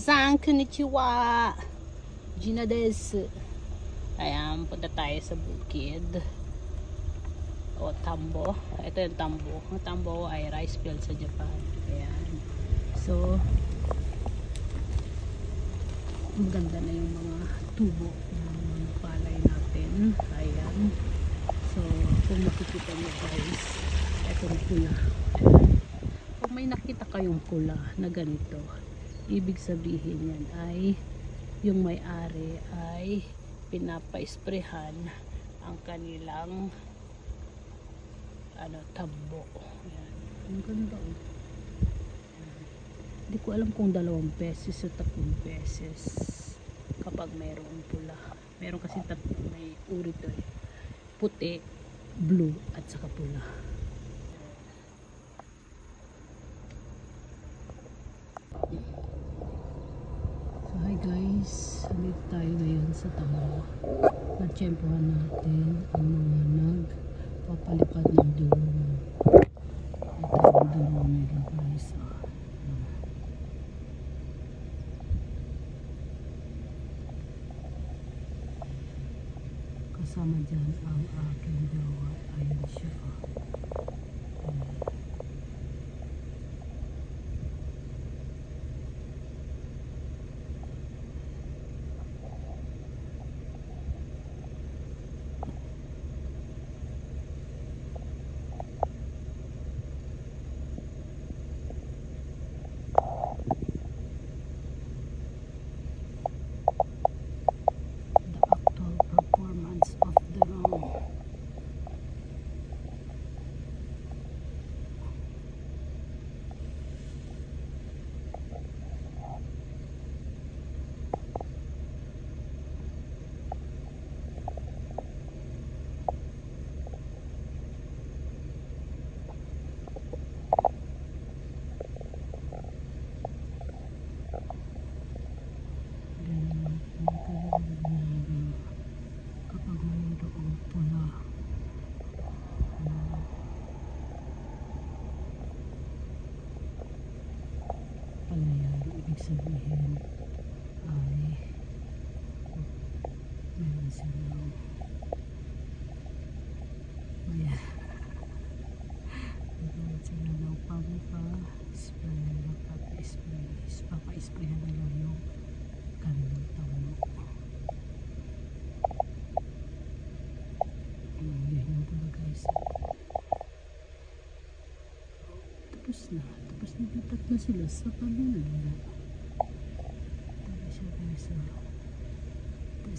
San konnichiwa. Gina desu. Ayan, punta tayo sa bukid. O tambo. Ito yung tambo. Ang tambo ay rice field sa Japan. Ayan. So, maganda na yung mga tubo ng palay natin. Ayan. So, kung makikita nyo guys, itong pula. Ayan. Kung may nakita kayong pula na ganito, ibig sabihin yan ay yung may-ari ay pinapa-esprehan ang kanilang ano, tabo. Ayan. Ang ganda oh. Hindi ko alam kung dalawang beses o tatlong beses kapag mayroong pula. Meron kasi tatlo may uri to eh. Puti, blue, at saka pula. So hi guys, dito tayo ngayon sa tamo. Natsyempohan natin ang mga nagpapalipad ng drone. Ito yung drone nila guys. Kasama dyan ang aking gawa. Ayun siya. Ayan. the actual performance of the drone. Ganyan ang kailangan kapag mayroong pula. Ayan. Palayan, ibig sabihin ay meron silang may meron sila ng pampa-spray na papa-spray papa-sprayan nila yung kanilang. Ayan, yan yung pula guys. Tapos na. Tapos naglipat na sila sa kabila.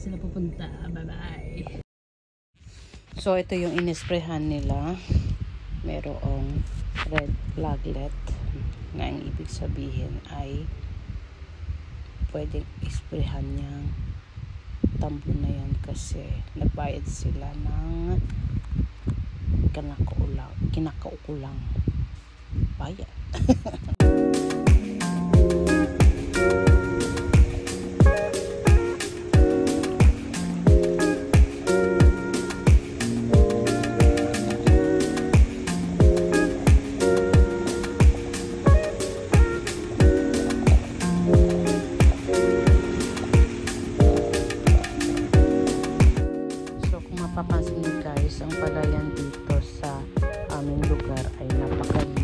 Saan sila pupunta? Bye-bye. So, ito yung inisprehan nila. Merong red flaglet na ang ibig sabihin ay pwedeng isprehan niyang tambo na yan kasi nagbayad sila ng kinakaulang, kinakaukulang bayad. bayan dito sa aming lugar ay napakaganda.